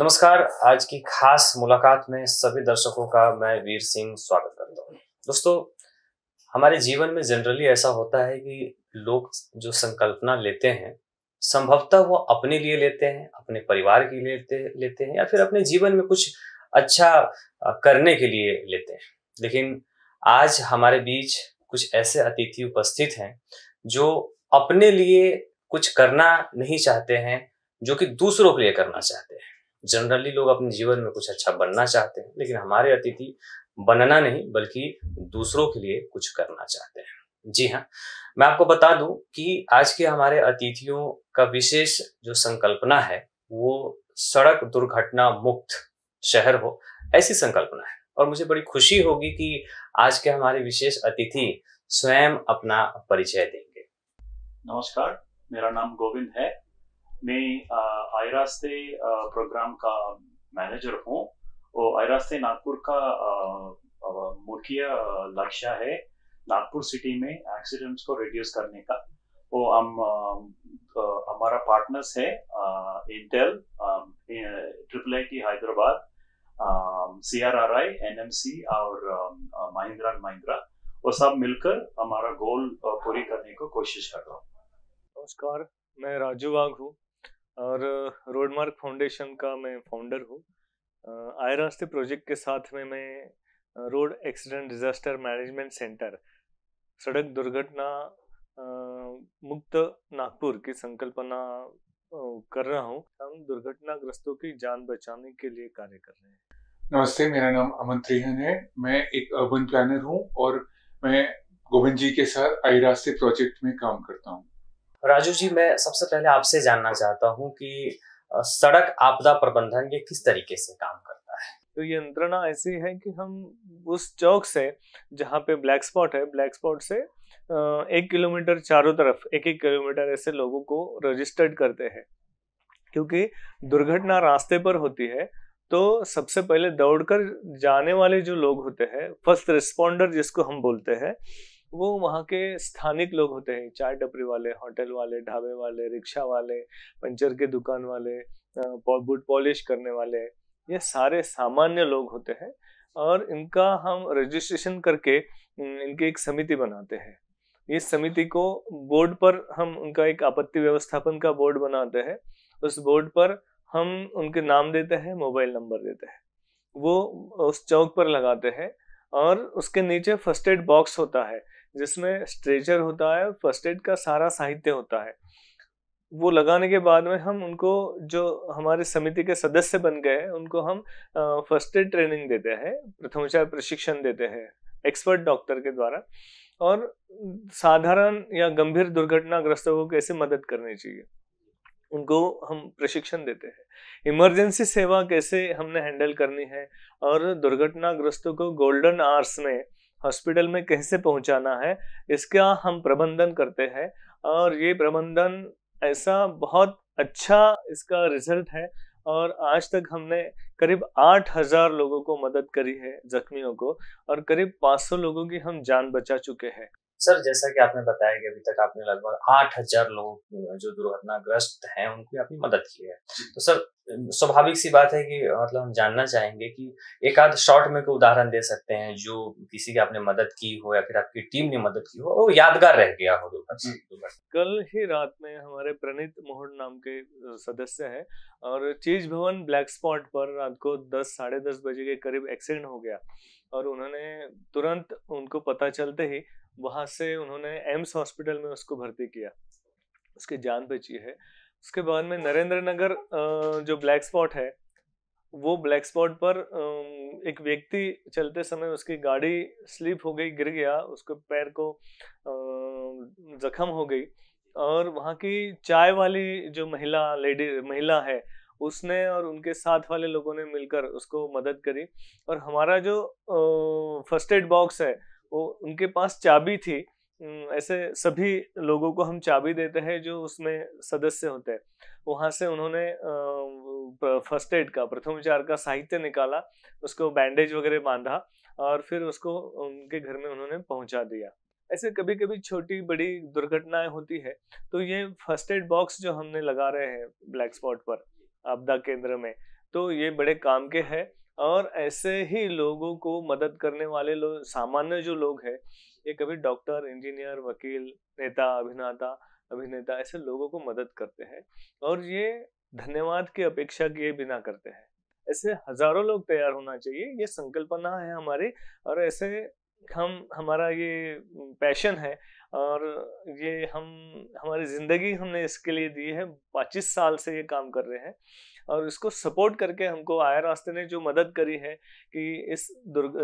नमस्कार। आज की खास मुलाकात में सभी दर्शकों का मैं वीर सिंह स्वागत करता हूँ। दोस्तों, हमारे जीवन में जनरली ऐसा होता है कि लोग जो संकल्पना लेते हैं, संभवतः वो अपने लिए लेते हैं, अपने परिवार के लिए लेते लेते हैं या फिर अपने जीवन में कुछ अच्छा करने के लिए लेते हैं। लेकिन आज हमारे बीच कुछ ऐसे अतिथि उपस्थित हैं, जो अपने लिए कुछ करना नहीं चाहते हैं, जो कि दूसरों के लिए करना चाहते हैं। जनरली लोग अपने जीवन में कुछ अच्छा बनना चाहते हैं, लेकिन हमारे अतिथि बनना नहीं, बल्कि दूसरों के लिए कुछ करना चाहते हैं। जी हाँ मैं आपको बता दूँ कि आज के हमारे अतिथियों का विशेष जो संकल्पना है, वो सड़क दुर्घटना मुक्त शहर हो, ऐसी संकल्पना है। और मुझे बड़ी खुशी होगी कि आज के हमारे विशेष अतिथि स्वयं अपना परिचय देंगे। नमस्कार, मेरा नाम गोविंद है। मैं आयरास्ते प्रोग्राम का मैनेजर हूँ और आयरास्ते नागपुर का मुख्य लक्ष्य है नागपुर सिटी में एक्सीडेंट्स को रिड्यूस करने का। वो हम हमारा पार्टनर्स है Intel triple I T Hyderabad C R R I N M C और महिंद्रा एंड महिंद्रा। वो सब मिलकर हमारा गोल पूरी करने को कोशिश कर रहा हूँ। नमस्कार, मैं राजू वाघ हूँ। और रोडमार्क फाउंडेशन का मैं फाउंडर हूँ। आय रास्ते प्रोजेक्ट के साथ में मैं road accident disaster management centre, सड़क दुर्घटना मुक्त नागपुर की संकल्पना कर रहा हूँ। हम दुर्घटनाग्रस्तों की जान बचाने के लिए कार्य कर रहे हैं। नमस्ते, मेरा नाम अमन त्रिहन है। मैं एक अर्बन प्लानर हूँ और मैं गोविंद जी के साथ आई रास्ते प्रोजेक्ट में काम करता हूँ। राजू जी, मैं सबसे पहले आपसे जानना चाहता हूँ कि सड़क आपदा प्रबंधन ये किस तरीके से काम करता है? तो ये यंत्रणा ऐसी है कि हम उस चौक से, जहाँ पे ब्लैक स्पॉट है, ब्लैक स्पॉट से एक किलोमीटर चारों तरफ़ एक एक किलोमीटर ऐसे लोगों को रजिस्टर्ड करते हैं। क्योंकि दुर्घटना रास्ते पर होती है तो सबसे पहले दौड़कर जाने वाले जो लोग होते हैं फ़र्स्ट रिस्पॉन्डर जिसको हम बोलते हैं वो वहाँ के स्थानिक लोग होते हैं, चाय टपरी वाले, होटल वाले, ढाबे वाले, रिक्शा वाले, पंचर के दुकान वाले बूट पॉलिश करने वाले, ये सारे सामान्य लोग होते हैं और इनका हम रजिस्ट्रेशन करके इनकी एक समिति बनाते हैं। इस समिति को बोर्ड पर हम उनका एक आपत्ति व्यवस्थापन का बोर्ड बनाते हैं। उस बोर्ड पर हम उनके नाम देते हैं, मोबाइल नंबर देते हैं। वो उस चौक पर लगाते हैं और उसके नीचे फ़र्स्ट एड बॉक्स होता है। जिसमें स्ट्रेचर होता है फ़र्स्ट एड का सारा साहित्य होता है। वो लगाने के बाद में हम उनको जो हमारे समिति के सदस्य बन गए हैं, उनको हम फ़र्स्ट एड ट्रेनिंग देते हैं, प्रथम प्रथमोपचार प्रशिक्षण देते हैं एक्सपर्ट डॉक्टर के द्वारा। और साधारण या गंभीर दुर्घटनाग्रस्तों को कैसे मदद करनी चाहिए, उनको हम प्रशिक्षण देते हैं। इमरजेंसी सेवा कैसे हमने हैंडल करनी है और दुर्घटनाग्रस्तों को गोल्डन आवर्स में हॉस्पिटल में कैसे पहुंचाना है, इसका हम प्रबंधन करते हैं। और ये प्रबंधन ऐसा बहुत अच्छा इसका रिज़ल्ट है और आज तक हमने करीब आठ हज़ार लोगों को मदद करी है, जख्मियों को, और करीब 500 लोगों की हम जान बचा चुके हैं। सर जैसा कि आपने बताया कि अभी तक आपने लगभग आठ हज़ार लोग जो दुर्घटनाग्रस्त हैं उनकी आपने मदद की है। तो सर स्वाभाविक सी बात है कि मतलब हम जानना चाहेंगे कि एक आध शॉर्ट में कोई उदाहरण दे सकते हैं जो किसी की आपने मदद की हो या फिर आपकी टीम ने मदद की हो वो यादगार रह गया हो कल ही रात में हमारे प्रणीत मोहन नाम के सदस्य हैं और चीज़ भवन ब्लैक स्पॉट पर रात को दस साढ़े दस बजे के करीब एक्सीडेंट हो गया और उन्होंने तुरंत उनको पता चलते ही वहाँ से उन्होंने एम्स हॉस्पिटल में उसको भर्ती किया। उसकी जान बची है। उसके बाद में नरेंद्र नगर जो ब्लैक स्पॉट है, वो ब्लैक स्पॉट पर एक व्यक्ति चलते समय उसकी गाड़ी स्लिप हो गई, गिर गया, उसके पैर को जख्म हो गई और वहाँ की चाय वाली जो महिला, लेडी, महिला है, उसने और उनके साथ वाले लोगों ने मिलकर उसको मदद करी। और हमारा जो फ़र्स्ट एड बॉक्स है उनके पास चाबी थी। ऐसे सभी लोगों को हम चाबी देते हैं जो उसमें सदस्य होते हैं। वहाँ से उन्होंने फ़र्स्ट एड का, प्रथम उपचार का साहित्य निकाला, उसको बैंडेज वगैरह बांधा और फिर उसको उनके घर में उन्होंने पहुँचा दिया। ऐसे कभी कभी छोटी बड़ी दुर्घटनाएँ होती है तो ये फ़र्स्ट एड बॉक्स जो हमने लगा रहे हैं ब्लैक स्पॉट पर, आपदा केंद्र में तो ये बड़े काम के हैं। और ऐसे ही लोगों को मदद करने वाले लोग सामान्य जो लोग हैं, ये कभी डॉक्टर, इंजीनियर, वकील, नेता, अभिनेता अभिनेता, ऐसे लोगों को मदद करते हैं और ये धन्यवाद की अपेक्षा किए बिना करते हैं। ऐसे हज़ारों लोग तैयार होना चाहिए, ये संकल्पना है हमारी और ऐसे हम, हमारा ये पैशन है और ये हम, हमारी ज़िंदगी हमने इसके लिए दी है, पच्चीस साल से ये काम कर रहे हैं और इसको सपोर्ट करके हमको आया रास्ते ने जो मदद करी है कि इस दुर्ग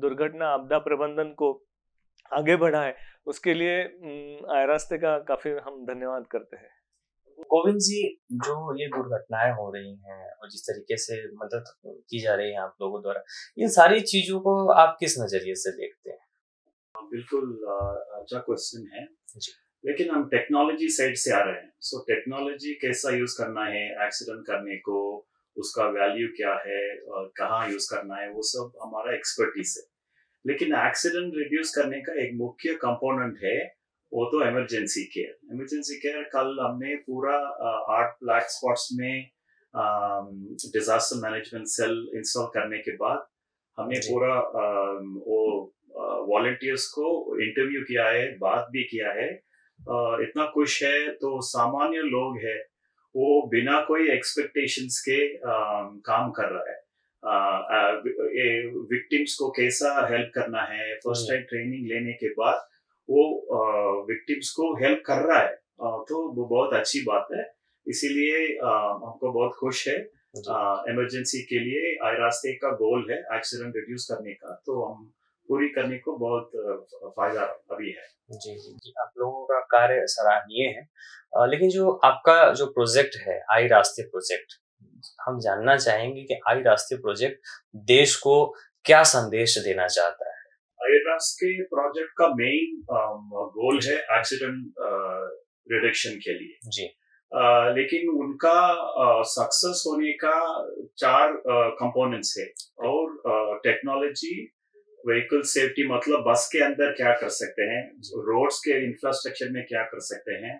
दुर्घटना, आपदा प्रबंधन को आगे बढ़ा है उसके लिए आया रास्ते का काफ़ी हम धन्यवाद करते हैं। गोविंद जी जो ये दुर्घटनाएँ हो रही हैं और जिस तरीके से मदद की जा रही है आप लोगों द्वारा इन सारी चीज़ों को आप किस नज़रिए से देखते हैं? हाँ, बिल्कुल अच्छा क्वेश्चन है। लेकिन हम टेक्नोलॉजी साइड से आ रहे हैं। सो so, टेक्नोलॉजी कैसा यूज़ करना है एक्सीडेंट करने को उसका वैल्यू क्या है और कहाँ यूज़ करना है वो सब हमारा एक्सपर्टीज है। लेकिन एक्सीडेंट रिड्यूस करने का एक मुख्य कंपोनेंट है वो तो इमरजेंसी केयर इमरजेंसी केयर कल हमने पूरा आठ ब्लैक स्पॉट्स में डिजास्टर मैनेजमेंट सेल इंस्टॉल करने के बाद हमने पूरा वो वॉलेंटियर्स को इंटरव्यू किया है बात भी किया है। इतना खुश है तो सामान्य लोग है वो बिना कोई एक्सपेक्टेशंस के काम कर रहा है। विक्टिम्स को कैसा हेल्प करना है फ़र्स्ट टाइम ट्रेनिंग लेने के बाद वो विक्टिम्स को हेल्प कर रहा है। तो वो बहुत अच्छी बात है। इसीलिए हमको बहुत खुश है। इमरजेंसी के लिए आई रास्ते का गोल है एक्सीडेंट रिड्यूस करने का। तो हम पूरी करने को बहुत फ़ायदा अभी है। जी जी जी। आप लोगों का कार्य सराहनीय है। लेकिन जो आपका जो प्रोजेक्ट है आई रास्ते प्रोजेक्ट हम जानना चाहेंगे कि आई रास्ते प्रोजेक्ट देश को क्या संदेश देना चाहता है। आई रास्ते प्रोजेक्ट का मेन गोल है एक्सीडेंट रिडक्शन के लिए। जी। Uh, लेकिन उनका सक्सेस uh, होने का चार कंपोनेंट्स uh, है। और टेक्नोलॉजी व्हीकल सेफ्टी मतलब बस के अंदर क्या कर सकते हैं रोड्स के इंफ्रास्ट्रक्चर में क्या कर सकते हैं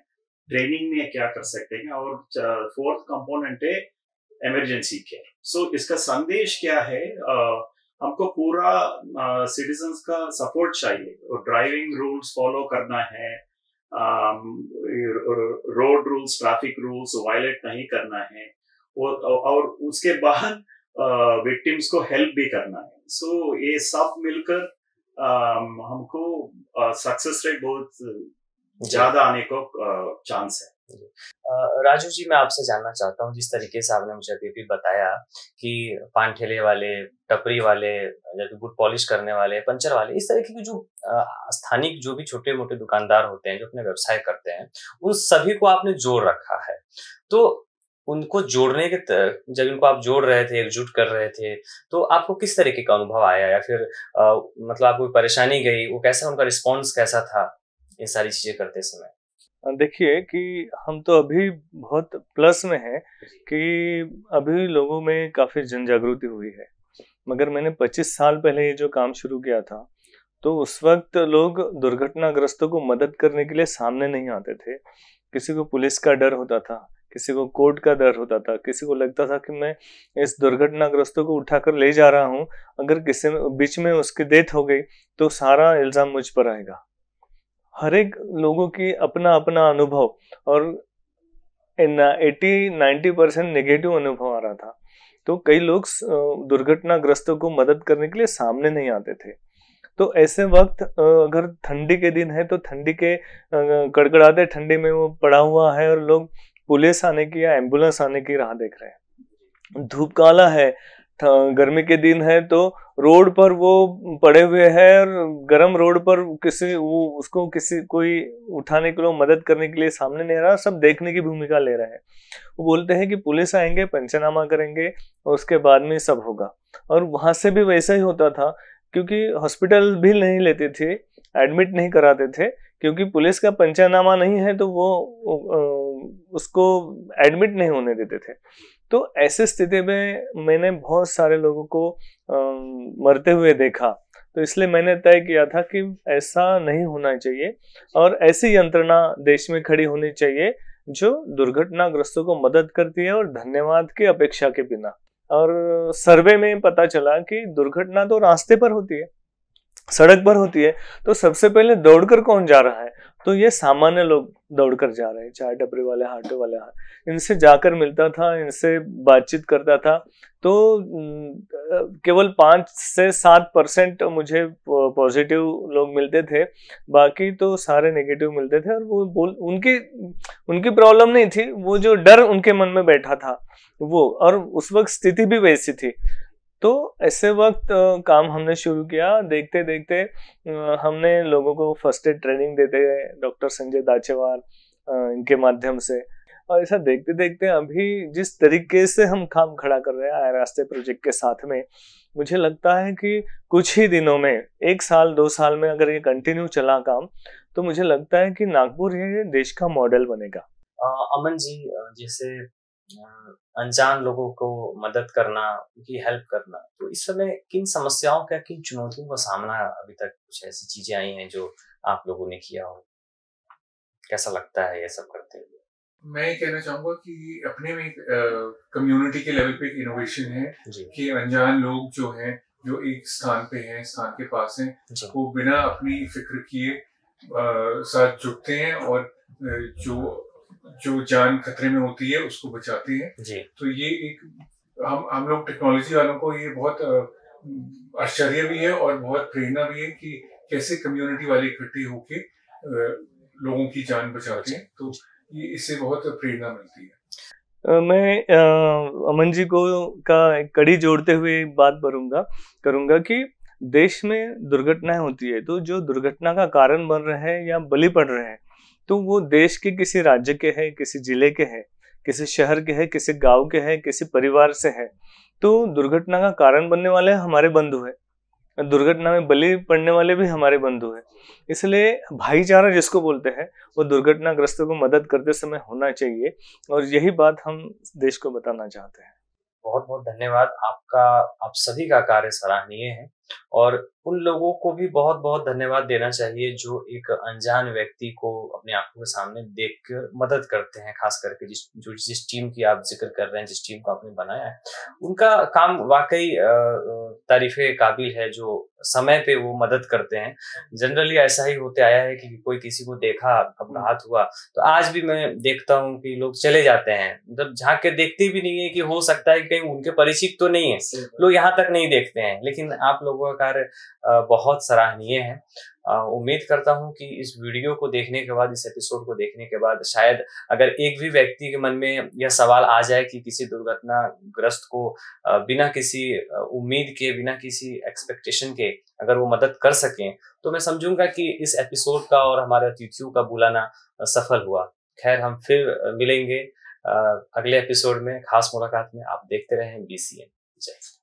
ट्रेनिंग में क्या कर सकते हैं और फोर्थ कंपोनेंट है इमरजेंसी केयर सो इसका संदेश क्या है आ, हमको पूरा सिटीजन्स का सपोर्ट चाहिए। और ड्राइविंग रूल्स फॉलो करना है। Road rules traffic rules violate नहीं करना है। और, और उसके बाद विक्टिम्स को हेल्प भी करना है। सो so, ये सब मिलकर हमको सक्सेस रेट बहुत ज़्यादा आने को चांस है। राजू जी मैं आपसे जानना चाहता हूँ जिस तरीके से आपने मुझे अभी भी बताया कि पान ठेले वाले टपरी वाले जैसे गुड पॉलिश करने वाले पंचर वाले इस तरीके के जो स्थानिक जो भी छोटे मोटे दुकानदार होते हैं जो अपने व्यवसाय करते हैं उन सभी को आपने जोड़ रखा है। तो उनको जोड़ने के जब इनको आप जोड़ रहे थे एकजुट कर रहे थे तो आपको किस तरीके का अनुभव आया? या फिर आ, मतलब आपको परेशानी गई? वो कैसा उनका रिस्पॉन्स कैसा था? ये सारी चीज़ें करते समय। देखिए कि हम तो अभी बहुत प्लस में है कि अभी लोगों में काफ़ी जन जागृति हुई है। मगर मैंने 25 साल पहले ये जो काम शुरू किया था तो उस वक्त लोग दुर्घटनाग्रस्तों को मदद करने के लिए सामने नहीं आते थे। किसी को पुलिस का डर होता था किसी को कोर्ट का डर होता था किसी को लगता था कि मैं इस दुर्घटनाग्रस्तों को उठाकर ले जा रहा हूँ। अगर किसी बीच में उसकी डेथ हो गई तो सारा इल्ज़ाम मुझ पर आएगा। हर एक लोगों की अपना अपना अनुभव और एटी नाइन्टी परसेंट नेगेटिव अनुभव आ रहा था। तो कई लोग दुर्घटनाग्रस्तों को मदद करने के लिए सामने नहीं आते थे। तो ऐसे वक्त अगर ठंडी के दिन है तो ठंडी के कड़कड़ाते ठंडी में वो पड़ा हुआ है और लोग पुलिस आने की या एंबुलेंस आने की राह देख रहे हैं। धूप काला है गर्मी के दिन है तो रोड पर वो पड़े हुए हैं और गर्म रोड पर किसी, वो उसको किसी, कोई उठाने के लिए, मदद करने के लिए सामने नहीं आ रहा, सब देखने की भूमिका ले रहे हैं। वो बोलते हैं कि पुलिस आएँगे, पंचनामा करेंगे और उसके बाद में सब होगा। और वहाँ से भी वैसा ही होता था, क्योंकि हॉस्पिटल भी नहीं लेते थे, एडमिट नहीं कराते थे, क्योंकि पुलिस का पंचनामा नहीं है तो वो उसको एडमिट नहीं होने देते थे। तो ऐसे स्थिति में मैंने बहुत सारे लोगों को आ, मरते हुए देखा। तो इसलिए मैंने तय किया था कि ऐसा नहीं होना चाहिए और ऐसी यंत्रणा देश में खड़ी होनी चाहिए जो दुर्घटनाग्रस्तों को मदद करती है और धन्यवाद की अपेक्षा के बिना। और सर्वे में पता चला कि दुर्घटना तो रास्ते पर होती है सड़क पर होती है। तो सबसे पहले दौड़कर कौन जा रहा है? तो ये सामान्य लोग दौड़कर जा रहे हैं चाय टपरी वाले ऑटो वाले इनसे जाकर मिलता था, इनसे बातचीत करता था। तो केवल पाँच से सात परसेंट मुझे पॉजिटिव लोग मिलते थे। बाकी तो सारे नेगेटिव मिलते थे और वो बोल, उनकी उनकी प्रॉब्लम नहीं थी, वो जो डर उनके मन में बैठा था, वो। और उस वक्त स्थिति भी वैसी थी। तो ऐसे वक्त काम हमने शुरू किया। देखते देखते हमने लोगों को फ़र्स्ट एड ट्रेनिंग देते डॉक्टर संजय दाचेवार इनके माध्यम से। और ऐसा देखते देखते अभी जिस तरीके से हम काम खड़ा कर रहे हैं रास्ते प्रोजेक्ट के साथ में, मुझे लगता है कि कुछ ही दिनों में, एक साल, दो साल में अगर ये कंटिन्यू चला काम तो मुझे लगता है कि नागपुर ये देश का मॉडल बनेगा। अमन जी जैसे अनजान लोगों को मदद करना उनकी हेल्प करना तो इस समय किन समस्याओं का किन चुनौतियों का सामना अभी तक कुछ ऐसी चीज़ें आई हैं जो आप लोगों ने किया हो? कैसा लगता है ये सब करते हुए? मैं ये कहना चाहूँगा कि अपने में कम्युनिटी के लेवल पे एक इनोवेशन है कि अनजान लोग जो हैं जो एक स्थान पे हैं स्थान के पास हैं वो बिना अपनी फ़िक्र किए साथ जुटते हैं और जो जो जान खतरे में होती है उसको बचाते हैं। जी। तो ये एक हम हम लोग टेक्नोलॉजी वालों को ये बहुत आश्चर्य भी है और बहुत प्रेरणा भी है कि कैसे कम्युनिटी वाले इकट्ठे होके लोगों की जान बचाते हैं। तो ये इससे बहुत प्रेरणा मिलती है। मैं आ, अमन जी को का एक कड़ी जोड़ते हुए बात करूँगा करूँगा कि देश में दुर्घटनाएँ होती है तो जो दुर्घटना का कारण बन रहे हैं या बलि पड़ रहे हैं तो वो देश के किसी राज्य के है, किसी ज़िले के है, किसी शहर के है, किसी गाँव के है, किसी परिवार से है तो दुर्घटना का कारण बनने वाले हमारे बंधु है। दुर्घटना में बलि पड़ने वाले भी हमारे बंधु है। इसलिए भाईचारा जिसको बोलते हैं, वो दुर्घटनाग्रस्तों को मदद करते समय होना चाहिए और यही बात हम देश को बताना चाहते हैं। बहुत बहुत धन्यवाद। आपका, आप सभी का कार्य सराहनीय है। और उन लोगों को भी बहुत बहुत धन्यवाद देना चाहिए जो एक अनजान व्यक्ति को अपने आँखों के सामने देख कर मदद करते हैं खास करके जिस जो जिस टीम की आप ज़िक्र कर रहे हैं जिस टीम को आपने बनाया है। उनका काम वाकई तारीफ़ काबिल है जो समय पे वो मदद करते हैं। जनरली ऐसा ही होते आया है कि कोई किसी को देखा अपना हाथ हुआ तो आज भी मैं देखता हूँ कि लोग चले जाते हैं। मतलब झाँक के देखते भी नहीं है कि हो सकता है कि कहीं उनके परिचित तो नहीं है। लोग यहाँ तक नहीं देखते हैं लेकिन आप लोगों का कार्य बहुत सराहनीय है। उम्मीद करता हूँ कि इस वीडियो को देखने के बाद, इस एपिसोड को देखने के बाद शायद अगर एक भी व्यक्ति के मन में यह सवाल आ जाए कि किसी दुर्घटना ग्रस्त को बिना किसी उम्मीद के, बिना किसी एक्सपेक्टेशन के अगर वो मदद कर सकें तो मैं समझूँगा कि इस एपिसोड का और हमारे अतिथियों का बुलाना सफल हुआ। खैर, हम फिर मिलेंगे अगले एपिसोड में। खास मुलाकात में आप देखते रहें बीसीएन जय